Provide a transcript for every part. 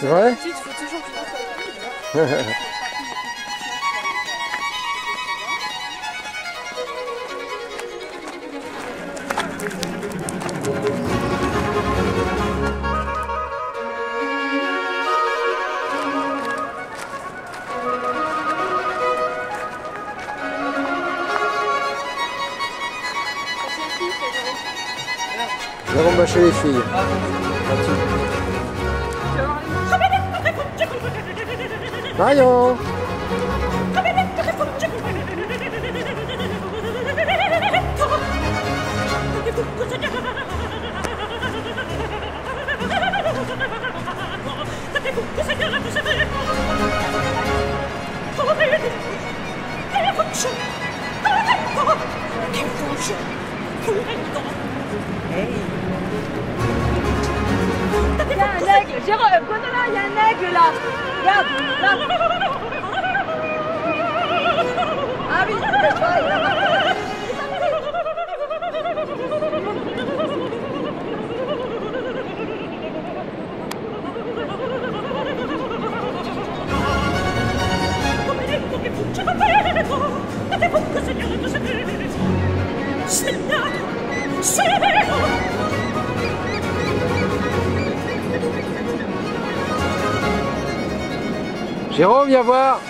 C'est vrai Il faut toujours que Jérôme va chez les filles. 加油。好 Il y a un aigle, Jérôme, y a un aigle là. Jérôme, viens voir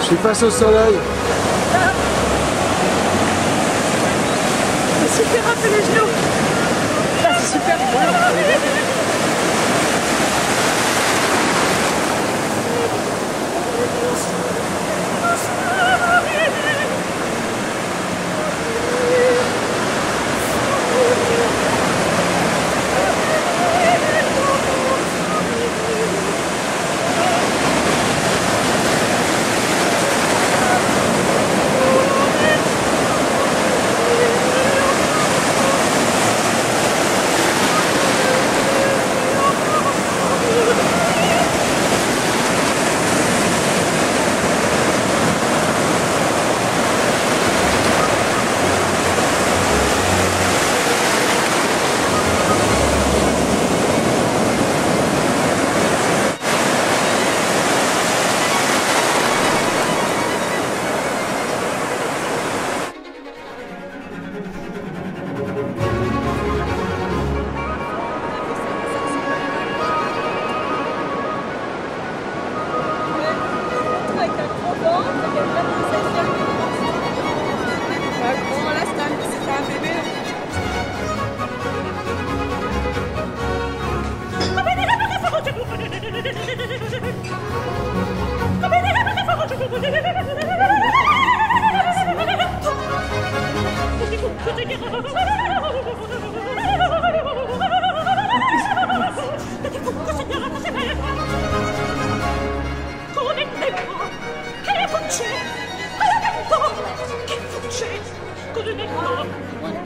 Je suis face au soleil. Super un peu les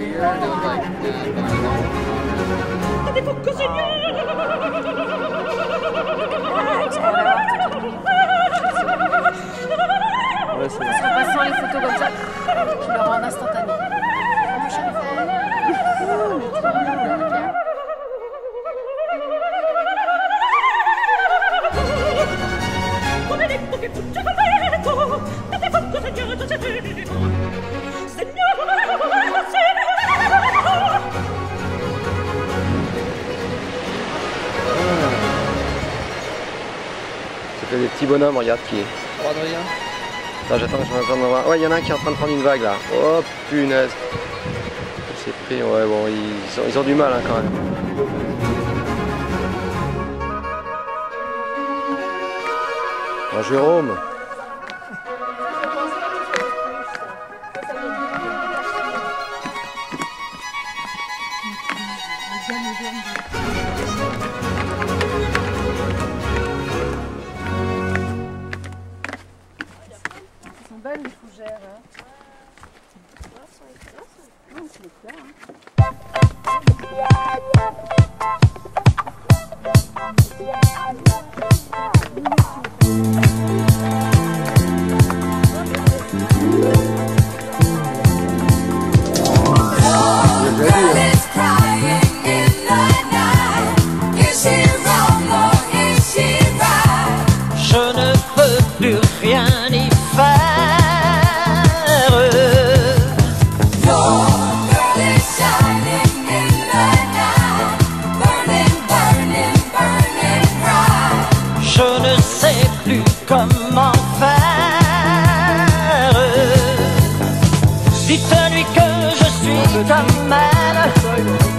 genoux. Ça, c'est super Ouais, fait des petits bonhommes, regarde qui est. Attends, j'attends, je de voir. Ouais, il y en a un qui est en train de prendre une vague là. Oh punaise. Il s'est pris, ouais, bon, ils ont, ils ont du mal hein, quand même. Oh, Jérôme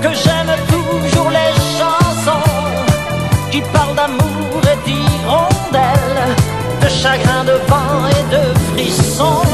que j'aime toujours les chansons qui parlent d'amour et d'hirondelles, de chagrin de vent et de frissons.